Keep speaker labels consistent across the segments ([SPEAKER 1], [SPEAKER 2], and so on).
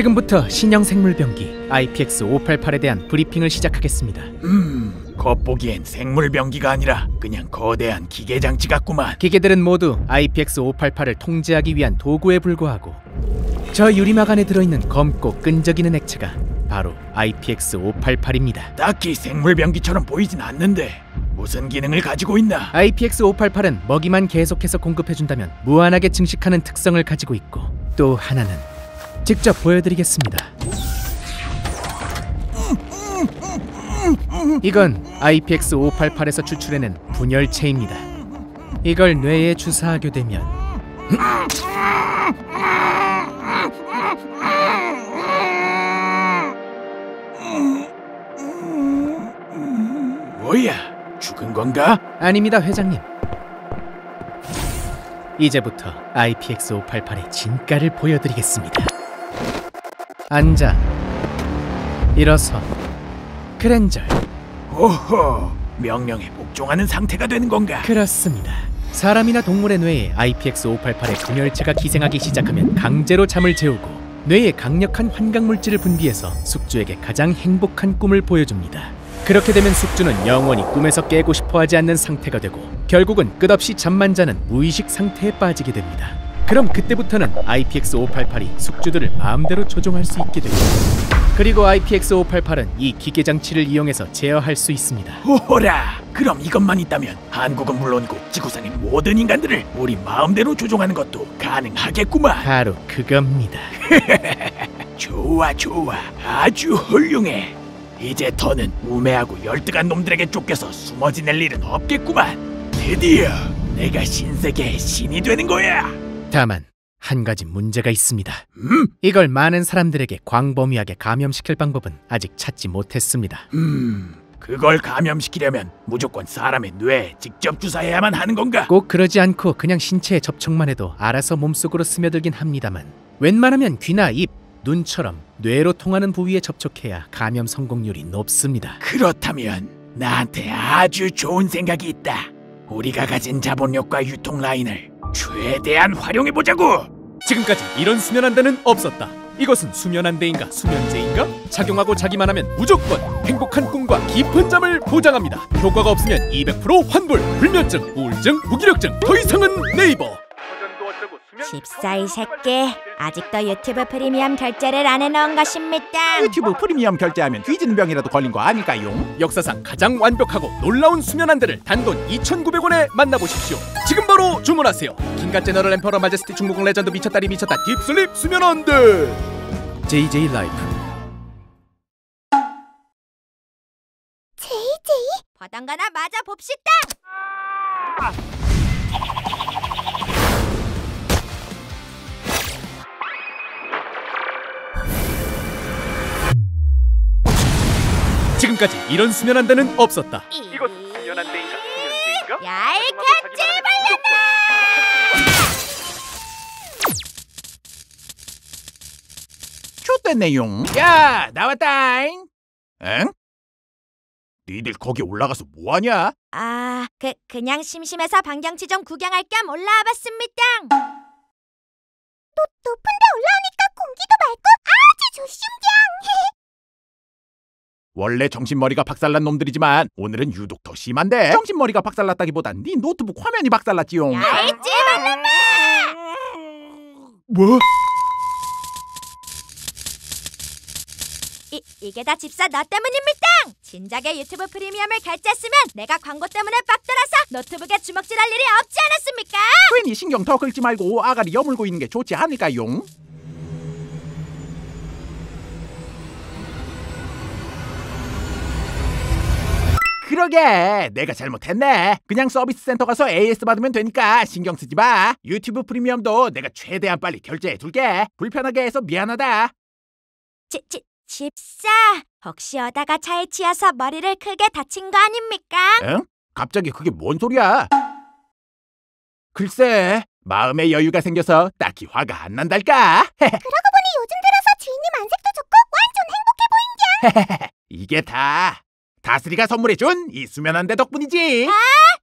[SPEAKER 1] 지금부터 신형 생물병기 IPX-588에 대한 브리핑을 시작하겠습니다.
[SPEAKER 2] 음, 겉보기엔 생물병기가 아니라 그냥 거대한 기계장치 같구만.
[SPEAKER 1] 기계들은 모두 IPX-588을 통제하기 위한 도구에 불과하고 저 유리막 안에 들어있는 검고 끈적이는 액체가 바로 IPX-588입니다.
[SPEAKER 2] 딱히 생물병기처럼 보이진 않는데 무슨 기능을 가지고 있나?
[SPEAKER 1] IPX-588은 먹이만 계속해서 공급해준다면 무한하게 증식하는 특성을 가지고 있고 또 하나는 직접 보여드리겠습니다. 이건 IPX-588에서 추출해낸 분열체입니다. 이걸 뇌에 주사하게 되면
[SPEAKER 2] 뭐야? 죽은 건가?
[SPEAKER 1] 아닙니다, 회장님. 이제부터 IPX-588의 진가를 보여드리겠습니다. 앉아, 일어서, 그랜절.
[SPEAKER 2] 오호, 명령에 복종하는 상태가 되는 건가?
[SPEAKER 1] 그렇습니다. 사람이나 동물의 뇌에 IPX-588의 분열체가 기생하기 시작하면 강제로 잠을 재우고 뇌에 강력한 환각 물질을 분비해서 숙주에게 가장 행복한 꿈을 보여줍니다. 그렇게 되면 숙주는 영원히 꿈에서 깨고 싶어하지 않는 상태가 되고 결국은 끝없이 잠만 자는 무의식 상태에 빠지게 됩니다. 그럼 그때부터는 IPX-588이 숙주들을 마음대로 조종할 수 있게 됩니다. 그리고 IPX-588은 이 기계 장치를 이용해서 제어할 수 있습니다.
[SPEAKER 2] 오호라! 그럼 이것만 있다면 한국은 물론이고 지구상의 모든 인간들을 우리 마음대로 조종하는 것도 가능하겠구만.
[SPEAKER 1] 바로 그겁니다.
[SPEAKER 2] 좋아, 좋아. 아주 훌륭해. 이제 더는 우매하고 열등한 놈들에게 쫓겨서 숨어 지낼 일은 없겠구만. 드디어 내가 신세계의 신이 되는 거야.
[SPEAKER 1] 다만 한 가지 문제가 있습니다.
[SPEAKER 2] 음?
[SPEAKER 1] 이걸 많은 사람들에게 광범위하게 감염시킬 방법은 아직 찾지 못했습니다.
[SPEAKER 2] 음, 그걸 감염시키려면 무조건 사람의 뇌에 직접 주사해야만 하는 건가?
[SPEAKER 1] 꼭 그러지 않고 그냥 신체에 접촉만 해도 알아서 몸속으로 스며들긴 합니다만 웬만하면 귀나 입, 눈처럼 뇌로 통하는 부위에 접촉해야 감염 성공률이 높습니다.
[SPEAKER 2] 그렇다면 나한테 아주 좋은 생각이 있다. 우리가 가진 자본력과 유통 라인을 최대한 활용해 보자고.
[SPEAKER 1] 지금까지 이런 수면안대는 없었다. 이것은 수면안대인가 수면제인가? 착용하고 자기만 하면 무조건 행복한 꿈과 깊은 잠을 보장합니다. 효과가 없으면 200% 환불. 불면증, 우울증, 무기력증 더 이상은 네이버.
[SPEAKER 3] 집사 이 새끼 아직도 유튜브 프리미엄 결제를 안 해놓은 것입니다
[SPEAKER 4] 유튜브 프리미엄 결제하면 뒤지는 병이라도 걸린 거 아닐까요?
[SPEAKER 1] 역사상 가장 완벽하고 놀라운 수면 안대를 단돈 2,900원에 만나보십시오. 지금 바로 주문하세요. giga general emperor majesty 충무공 레전드 미쳤다리 미쳤다 deep sleep 수면 안대. JJ 라이프.
[SPEAKER 3] 버당가나 맞아 봅시다
[SPEAKER 1] 지금까지 이런 수면안대는 없었다.
[SPEAKER 3] 이것
[SPEAKER 1] 수면안대인가 수면제인가?
[SPEAKER 3] 야이 개찌발레나
[SPEAKER 4] 좆됐네용
[SPEAKER 2] 야, 나왔다잉.
[SPEAKER 4] 엥? 니들 거기 올라가서 뭐하냐?
[SPEAKER 3] 아, 그 그냥 심심해서 방경치 좀 구경할 겸 올라와 봤습니다. 높 높은데 올라오니까 공기도 맑고 아주 좋습니다.
[SPEAKER 4] 원래 정신머리가 박살난 놈들이지만 오늘은 유독 더 심한데 정신머리가 박살났다기보단 네 노트북 화면이 박살났지용
[SPEAKER 3] 야이 찌발레나.
[SPEAKER 4] 뭐?
[SPEAKER 3] 이 이게 다 집사 너 때문입니다. 진작에 유튜브 프리미엄을 결제했으면 내가 광고 때문에 빡 돌아서 노트북에 주먹질할 일이 없지 않았습니까?
[SPEAKER 4] 괜히 신경 더 긁지 말고 아가리 여물고 있는 게 좋지 않을까용? 그러게. 내가 잘못했네. 그냥 서비스 센터 가서 AS 받으면 되니까 신경 쓰지 마. 유튜브 프리미엄도 내가 최대한 빨리 결제해 둘게. 불편하게 해서 미안하다.
[SPEAKER 3] 지, 지, 집사 혹시 어다가 차에 치여서 머리를 크게 다친 거 아닙니까?
[SPEAKER 4] 응? 갑자기 그게 뭔 소리야? 글쎄 마음의 여유가 생겨서 딱히 화가 안 난달까?
[SPEAKER 3] 요즘 들어서 주인님 안색도 좋고 완전 행복해 보인겨.
[SPEAKER 4] 이게 다 다스리가 선물해준 이 수면안대 덕분이지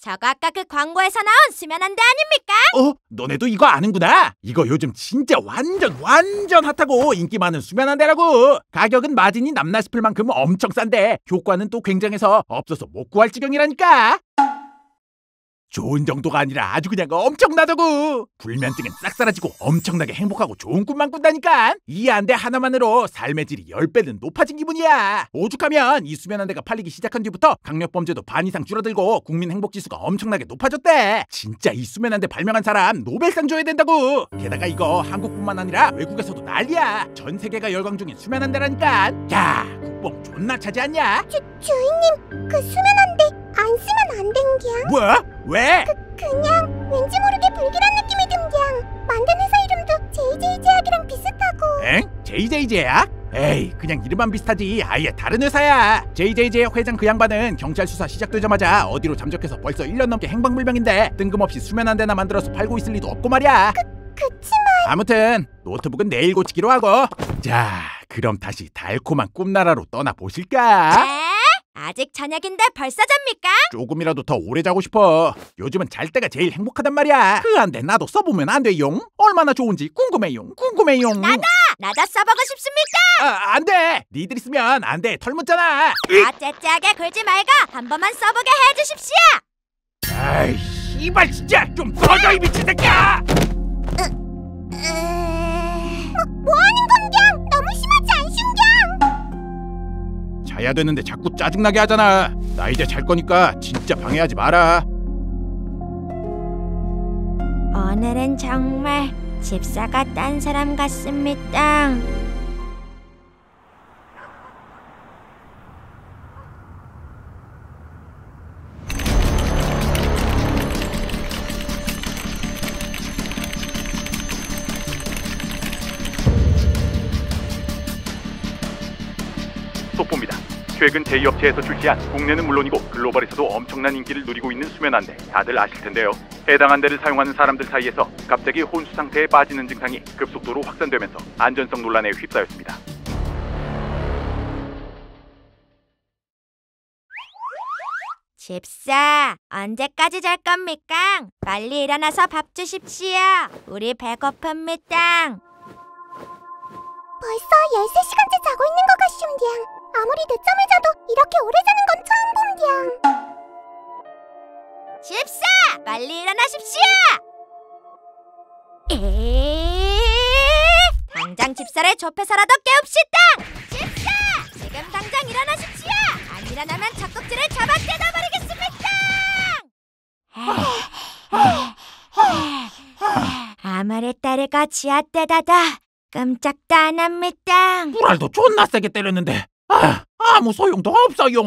[SPEAKER 3] 저거 아까 그 광고에서 나온 수면 안대 아닙니까?
[SPEAKER 4] 어? 너네도 이거 아는구나? 이거 요즘 진짜 완전 완전 핫하고 인기 많은 수면 안대라고. 가격은 마진이 남나 싶을 만큼 엄청 싼데 효과는 또 굉장해서 없어서 못 구할 지경이라니까. 좋은 정도가 아니라 아주 그냥 엄청나다고. 불면증은 싹 사라지고 엄청나게 행복하고 좋은 꿈만 꾼다니까. 이 안대 하나만으로 삶의 질이 10배는 높아진 기분이야. 오죽하면 이 수면 안대가 팔리기 시작한 뒤부터 강력 범죄도 반 이상 줄어들고 국민 행복 지수가 엄청나게 높아졌대. 진짜 이 수면 안대 발명한 사람 노벨상 줘야 된다고. 게다가 이거 한국뿐만 아니라 외국에서도 난리야. 전 세계가 열광 중인 수면 안대라니까. 야, 국뽕 존나 차지 않냐?
[SPEAKER 3] 주인님, 그 수면 안대 안 쓰면 안 된겨.
[SPEAKER 4] 뭐? 왜?
[SPEAKER 3] 그냥 왠지 모르게 불길한 느낌이 든겨. 만든 회사 이름도 JJ제약이랑 비슷하고.
[SPEAKER 4] 엥? JJ제약? 에이 그냥 이름만 비슷하지 아예 다른 회사야 JJ제약 회장 그 양반은 경찰 수사 시작되자마자 어디로 잠적해서 벌써 1년 넘게 행방불명인데 뜬금없이 수면 안대나 만들어서 팔고 있을 리도 없고 말이야
[SPEAKER 3] 그치만
[SPEAKER 4] 아무튼 노트북은 내일 고치기로 하고 자 그럼 다시 달콤한 꿈나라로 떠나보실까?
[SPEAKER 3] 에? 아직 저녁인데 벌써 잡니까?
[SPEAKER 4] 조금이라도 더 오래 자고 싶어 요즘은 잘 때가 제일 행복하단 말이야 그 안대 나도 써보면 안 돼용? 얼마나 좋은지 궁금해용 궁금해용
[SPEAKER 3] 나도! 나도 써보고 싶습니다.
[SPEAKER 4] 아, 안 돼! 니들이 쓰면 안 돼! 털 묻잖아!
[SPEAKER 3] 아, 째째하게 굴지 말고 한 번만 써보게 해주십시오.
[SPEAKER 4] 아이, 씨발 진짜! 좀 꺼져 이 미친 새끼야!
[SPEAKER 3] 뭐, 뭐 하는 건겨?
[SPEAKER 4] 자야 되는데 자꾸 짜증나게 하잖아. 나 이제 잘 거니까 진짜 방해하지 마라.
[SPEAKER 3] 오늘은 정말 집사가 딴 사람 같습니다.
[SPEAKER 5] 속보입니다. 최근 제이업체에서 출시한 국내는 물론이고 글로벌에서도 엄청난 인기를 누리고 있는 수면 안대 다들 아실 텐데요. 해당 안대를 사용하는 사람들 사이에서 갑자기 혼수 상태에 빠지는 증상이 급속도로 확산되면서 안전성 논란에 휩싸였습니다.
[SPEAKER 3] 집사, 언제까지 잘 겁니까? 빨리 일어나서 밥 주십시오. 우리 배고픕니다. 벌써 13시간째 자고 있는 것 같슌디앙. 아무리 늦잠을 자도 이렇게 오래 자는 건 처음 봄디앙. 집사, 빨리 일어나십시오. 에 당장 집사를 좁혀서라도 깨웁시다. 집사, 지금 당장 일어나십시오. 안 일어나면 젖꼭지를 잡아 뜯어버리겠습니다. 아무리 때리고 지하 때다다 깜짝도 안 합니다.
[SPEAKER 4] 불알도 존나 세게 때렸는데 아, 아무 소용도 없어용.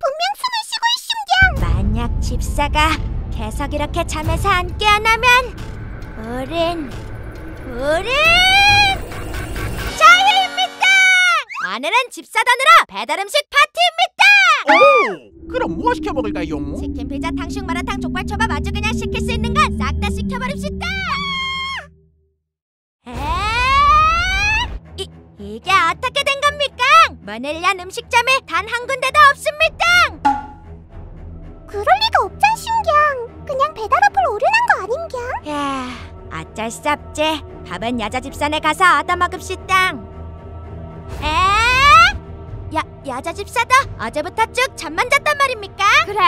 [SPEAKER 3] 분명 숨을 쉬고 있음경. 만약 집사가 계속 이렇게 잠에서 안 깨어나면 우린 우린 자유입니다. 오늘은 집사단으로 배달 음식 파티입니다.
[SPEAKER 4] 오, 그럼 뭐 시켜 먹을까용?
[SPEAKER 3] 치킨, 피자, 탕수육, 마라탕, 족발, 초밥 아주 그냥 시킬 수 있는 건 싹 다 시켜버립시다. 연 음식점이 단한 군데도 없습니다. 그럴 리가 없잖신경. 그냥 배달 어플 오류난 거 아닌겨? 야, 어쩔 수 없지. 밥은 여자 집산에 가서 얻어 먹읍시다. 에? 야, 여자 집사도 어제부터 쭉 잠만 잤단 말입니까?
[SPEAKER 6] 그래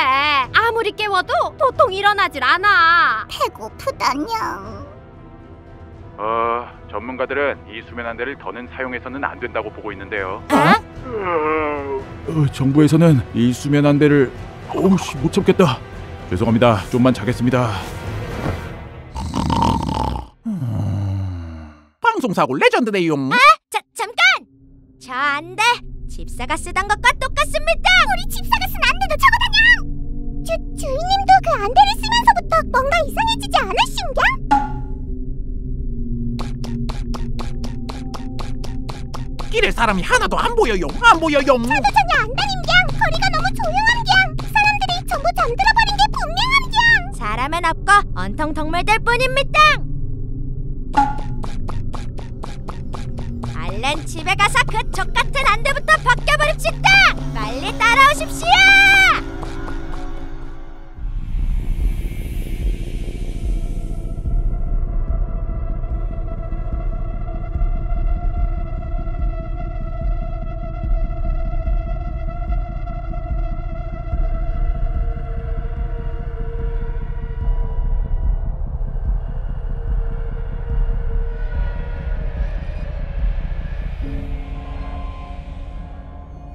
[SPEAKER 6] 아무리 깨워도 도통 일어나질 않아
[SPEAKER 3] 배고프다냥.
[SPEAKER 5] 어, 전문가들은 이 수면 안대를 더는 사용해서는 안 된다고 보고 있는데요.
[SPEAKER 4] 어, 정부에서는 이 수면 안대를 오우씨 못 참겠다. 죄송합니다. 좀만 자겠습니다. 음, 방송 사고 레전드네용.
[SPEAKER 3] 자, 잠깐! 저 안돼 집사가 쓰던 것과 똑같습니다. 우리 집사가 쓴 안대도 저거 다냥. 주 주인님도 그 안대를 쓰면서부터 뭔가 이상해지지 않으신가?
[SPEAKER 4] 길에 사람이 하나도 안 보여용. 안 보여용.
[SPEAKER 3] 전혀 안 다닌경. 거리가 너무 조용한경. 사람들이 전부 잠들어버린 게 분명한경. 사람은 없고 온통 동물들 뿐입니다. 얼른 집에 가서 그 족같은 안대부터 벗겨버립시다. 빨리 따라오십시오.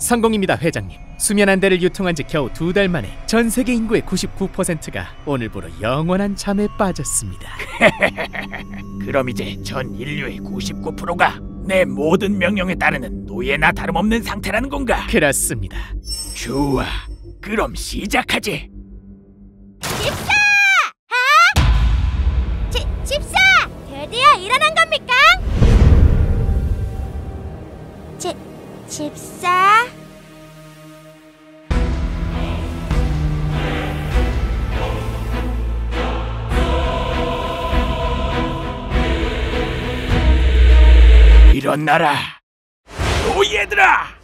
[SPEAKER 1] 성공입니다, 회장님. 수면 안대를 유통한 지 겨우 두 달 만에 전 세계 인구의 99%가 오늘부로 영원한 잠에 빠졌습니다.
[SPEAKER 4] 그럼 이제 전 인류의 99%가 내 모든 명령에 따르는 노예나 다름없는 상태라는 건가?
[SPEAKER 1] 그렇습니다.
[SPEAKER 4] 좋아. 그럼
[SPEAKER 3] 시작하지. 집사?
[SPEAKER 4] 이런 나라. 노예들아!